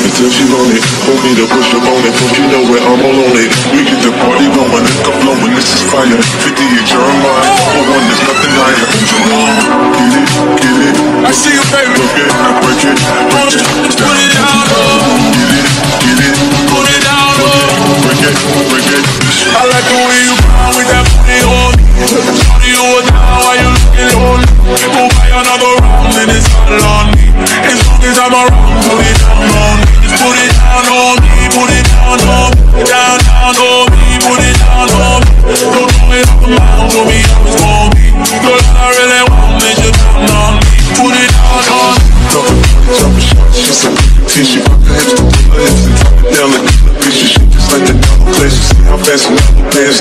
Until she lonely, hold me to push up on it. You know where I'm all on it. We get the party going, it's come flowing, this is fire. 50 and Jeremih, for one there's nothing higher. Get it, get it. I see you baby. Work it, I break it, I break it Put it out, Get it, get it. Put it out, I like the way you grind with that on you a dime while you looking lonely? People buy another round and it's all on me. As long as I'm around, put it down on me. She's a tissue, her hips to her hips and drop it down like a bitch. She just like a double play. She see how fast another pants.